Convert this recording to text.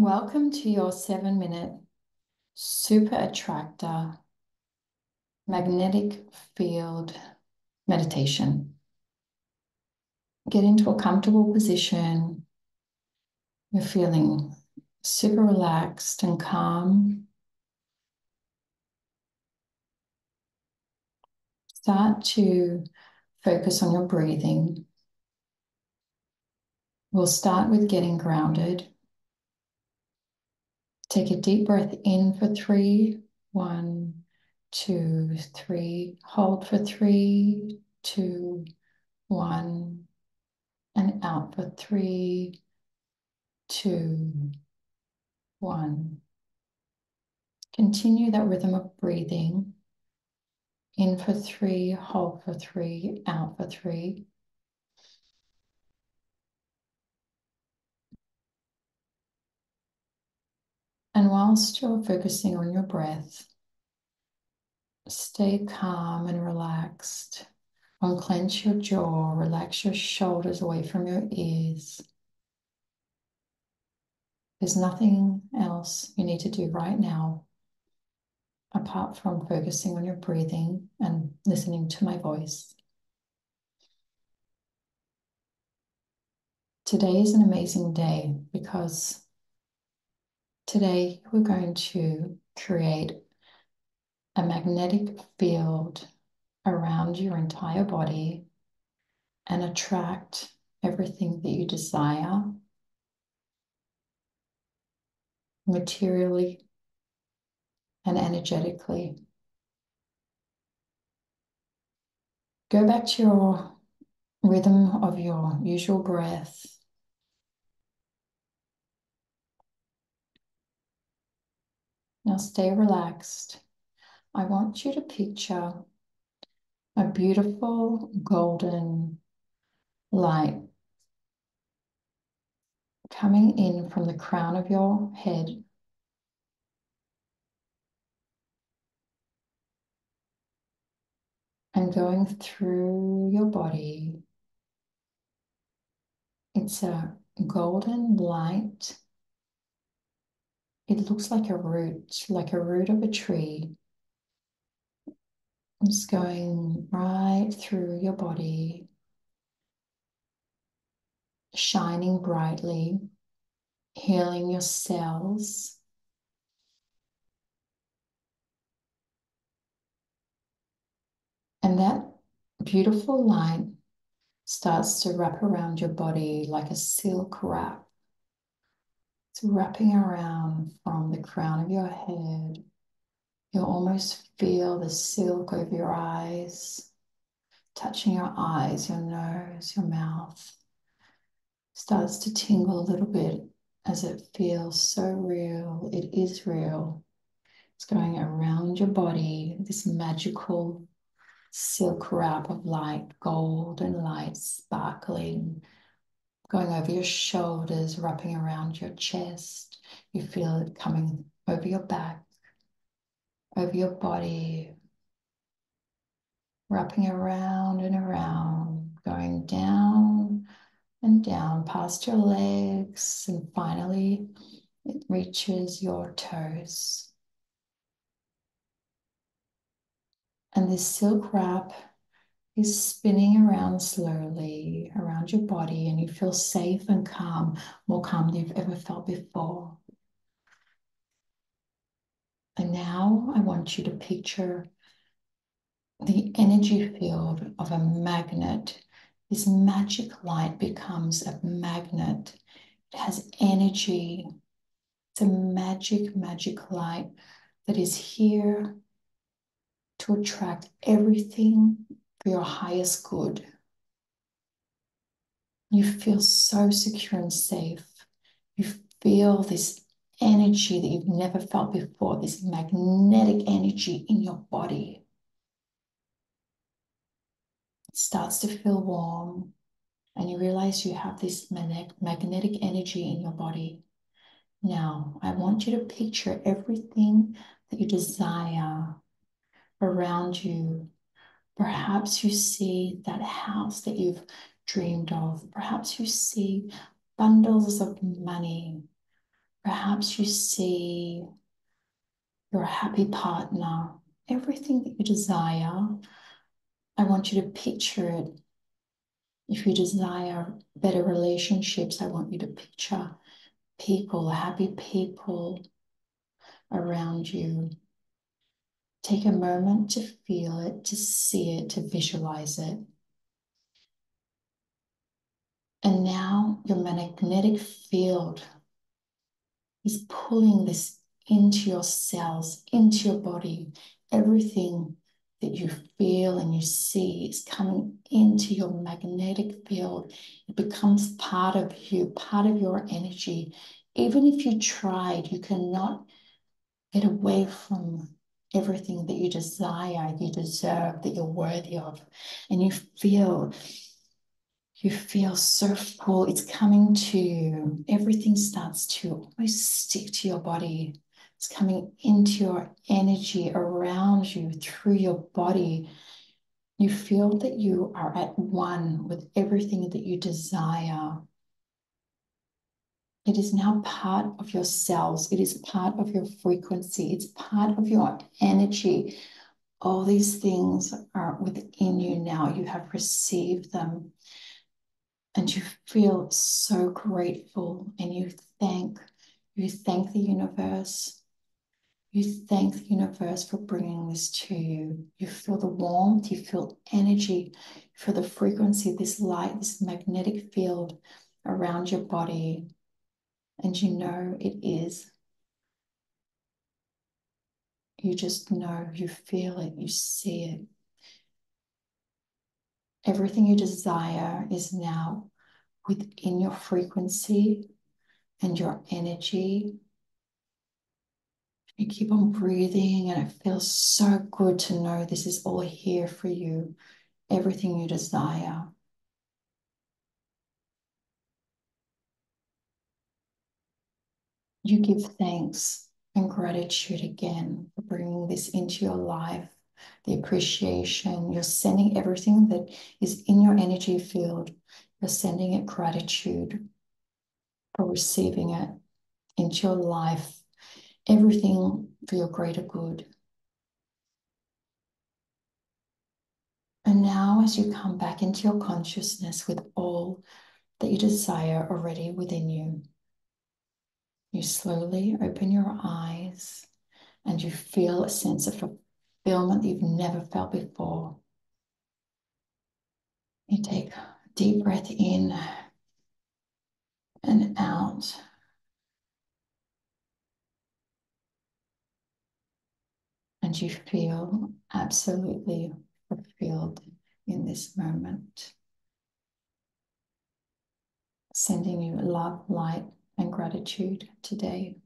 Welcome to your seven minute super attractor magnetic field meditation. Get into a comfortable position. You're feeling super relaxed and calm. Start to focus on your breathing. We'll start with getting grounded. Take a deep breath in for three, one, two, three. Hold for three, two, one. And out for three, two, one. Continue that rhythm of breathing. In for three, hold for three, out for three. And whilst you're focusing on your breath, stay calm and relaxed. Unclench your jaw, relax your shoulders away from your ears. There's nothing else you need to do right now apart from focusing on your breathing and listening to my voice. Today is an amazing day because Today, we're going to create a magnetic field around your entire body and attract everything that you desire materially and energetically. Go back to your rhythm of your usual breath Now stay relaxed. I want you to picture a beautiful golden light coming in from the crown of your head. And going through your body. It's a golden light it looks like a root, like a root of a tree. It's going right through your body, shining brightly, healing your cells. And that beautiful light starts to wrap around your body like a silk wrap. Wrapping around from the crown of your head. You'll almost feel the silk over your eyes, touching your eyes, your nose, your mouth. Starts to tingle a little bit as it feels so real. It is real. It's going around your body, this magical silk wrap of light, golden light sparkling going over your shoulders, wrapping around your chest. You feel it coming over your back, over your body, wrapping around and around, going down and down past your legs, and finally it reaches your toes. And this silk wrap is spinning around slowly around your body, and you feel safe and calm, more calm than you've ever felt before. And now I want you to picture the energy field of a magnet. This magic light becomes a magnet. It has energy. It's a magic, magic light that is here to attract everything for your highest good. You feel so secure and safe. You feel this energy that you've never felt before, this magnetic energy in your body. It starts to feel warm, and you realize you have this magnetic energy in your body. Now, I want you to picture everything that you desire around you Perhaps you see that house that you've dreamed of. Perhaps you see bundles of money. Perhaps you see your happy partner, everything that you desire. I want you to picture it. If you desire better relationships, I want you to picture people, happy people around you. Take a moment to feel it, to see it, to visualize it. And now your magnetic field is pulling this into your cells, into your body. Everything that you feel and you see is coming into your magnetic field. It becomes part of you, part of your energy. Even if you tried, you cannot get away from everything that you desire, you deserve, that you're worthy of. And you feel you feel so full. It's coming to you. Everything starts to almost stick to your body. It's coming into your energy around you through your body. You feel that you are at one with everything that you desire. It is now part of your cells. It is part of your frequency. It's part of your energy. All these things are within you now. You have received them and you feel so grateful and you thank you thank the universe you thank the universe for bringing this to you you feel the warmth you feel energy you feel the frequency this light this magnetic field around your body and you know it is you just know you feel it you see it Everything you desire is now within your frequency and your energy. You keep on breathing, and it feels so good to know this is all here for you, everything you desire. You give thanks and gratitude again for bringing this into your life the appreciation. You're sending everything that is in your energy field. You're sending it gratitude for receiving it into your life, everything for your greater good. And now, as you come back into your consciousness with all that you desire already within you, you slowly open your eyes and you feel a sense of fulfillment that you've never felt before. You take a deep breath in and out. And you feel absolutely fulfilled in this moment. Sending you love, light, and gratitude today.